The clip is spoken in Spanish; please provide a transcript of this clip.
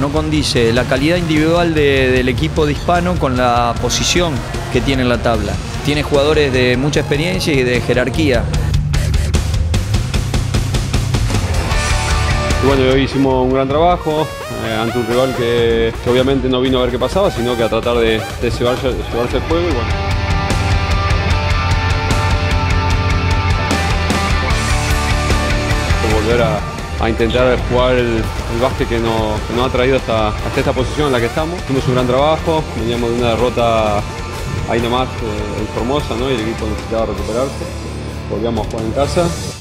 no condice la calidad individual de- del equipo de Hispano con la posición que tiene en la tabla. Tiene jugadores de mucha experiencia y de jerarquía. Y bueno, hoy hicimos un gran trabajo eh, ante un rival que, obviamente no vino a ver qué pasaba, sino que a tratar de, llevarse, el juego. Y bueno, volver a, a intentar jugar el, el que nos, ha traído hasta, hasta esta posición en la que estamos. Hicimos un gran trabajo, veníamos de una derrota ahí nomás eh, en Formosa ¿no? y el equipo necesitaba recuperarse. Volvíamos a jugar en casa